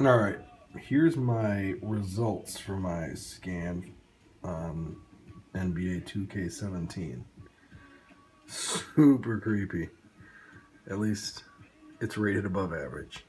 All right, here's my results for my scan on NBA 2K17. Super creepy. At least it's rated above average.